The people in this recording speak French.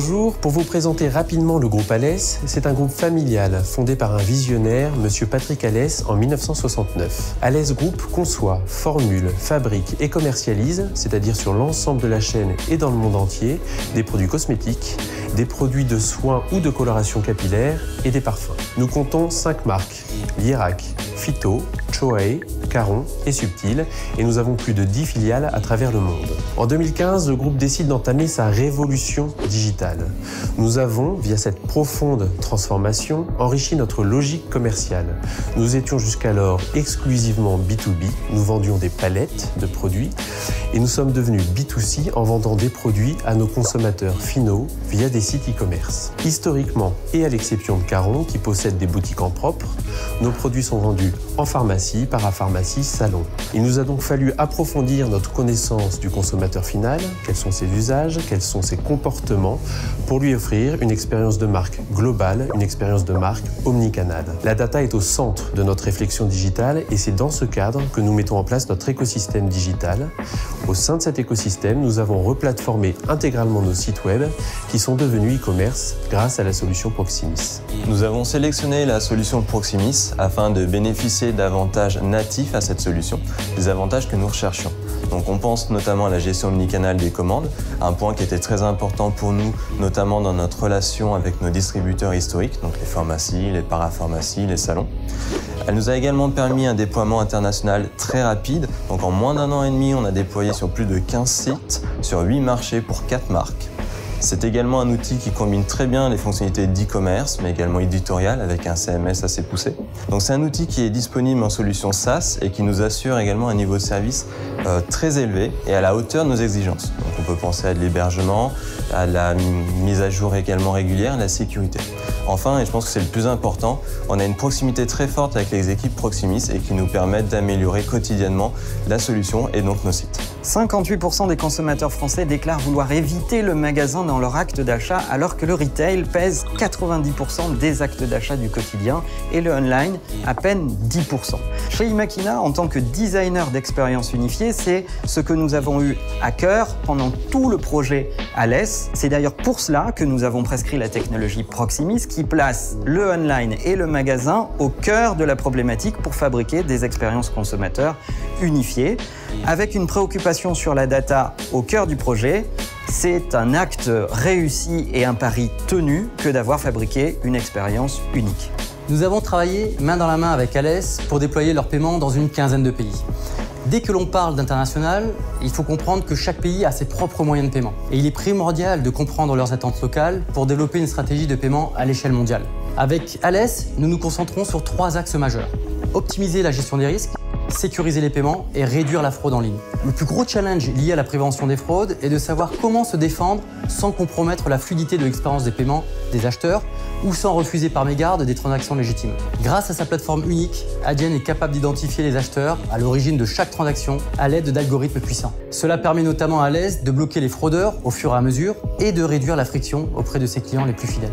Bonjour, pour vous présenter rapidement le groupe Alès, c'est un groupe familial fondé par un visionnaire, M. Patrick Alès, en 1969. Alès Group conçoit, formule, fabrique et commercialise, c'est-à-dire sur l'ensemble de la chaîne et dans le monde entier, des produits cosmétiques, des produits de soins ou de coloration capillaire et des parfums. Nous comptons 5 marques, Lierac, Phyto, Choae, Caron et Subtil, et nous avons plus de 10 filiales à travers le monde. En 2015, le groupe décide d'entamer sa révolution digitale. Nous avons, via cette profonde transformation, enrichi notre logique commerciale. Nous étions jusqu'alors exclusivement B2B, nous vendions des palettes de produits, et nous sommes devenus B2C en vendant des produits à nos consommateurs finaux via des sites e-commerce. Historiquement, et à l'exception de Caron, qui possède des boutiques en propre, nos produits sont vendus en pharmacie, parapharmacie, Il nous a donc fallu approfondir notre connaissance du consommateur final, quels sont ses usages, quels sont ses comportements, pour lui offrir une expérience de marque globale, une expérience de marque omnicanale. La data est au centre de notre réflexion digitale et c'est dans ce cadre que nous mettons en place notre écosystème digital. Au sein de cet écosystème, nous avons replatformé intégralement nos sites web qui sont devenus e-commerce grâce à la solution Proximis. Nous avons sélectionné la solution Proximis afin de bénéficier d'avantages natifs à cette solution, des avantages que nous recherchions. Donc on pense notamment à la gestion omnicanale des commandes, un point qui était très important pour nous, notamment dans notre relation avec nos distributeurs historiques, donc les pharmacies, les parapharmacies, les salons. Elle nous a également permis un déploiement international très rapide. Donc en moins d'un an et demi, on a déployé sur plus de 15 sites, sur 8 marchés pour 4 marques. C'est également un outil qui combine très bien les fonctionnalités d'e-commerce, mais également éditorial avec un CMS assez poussé. Donc c'est un outil qui est disponible en solution SaaS et qui nous assure également un niveau de service euh, très élevé et à la hauteur de nos exigences. Donc on peut penser à de l'hébergement, à la mise à jour également régulière, à la sécurité. Enfin, et je pense que c'est le plus important, on a une proximité très forte avec les équipes Proximis et qui nous permettent d'améliorer quotidiennement la solution et donc nos sites. 58% des consommateurs français déclarent vouloir éviter le magasin dans leur acte d'achat alors que le retail pèse 90% des actes d'achat du quotidien et le online à peine 10%. Chez Imakina, en tant que designer d'expérience unifiée, c'est ce que nous avons eu à cœur pendant tout le projet Alès. C'est d'ailleurs pour cela que nous avons prescrit la technologie Proximis qui place le online et le magasin au cœur de la problématique pour fabriquer des expériences consommateurs unifiées. Avec une sur la data au cœur du projet, c'est un acte réussi et un pari tenu que d'avoir fabriqué une expérience unique. Nous avons travaillé main dans la main avec Alès pour déployer leurs paiements dans une quinzaine de pays. Dès que l'on parle d'international, il faut comprendre que chaque pays a ses propres moyens de paiement. Et il est primordial de comprendre leurs attentes locales pour développer une stratégie de paiement à l'échelle mondiale. Avec Alès, nous nous concentrons sur trois axes majeurs. Optimiser la gestion des risques, sécuriser les paiements et réduire la fraude en ligne. Le plus gros challenge lié à la prévention des fraudes est de savoir comment se défendre sans compromettre la fluidité de l'expérience des paiements des acheteurs ou sans refuser par mégarde des transactions légitimes. Grâce à sa plateforme unique, Adyen est capable d'identifier les acheteurs à l'origine de chaque transaction à l'aide d'algorithmes puissants. Cela permet notamment à l'aise de bloquer les fraudeurs au fur et à mesure et de réduire la friction auprès de ses clients les plus fidèles.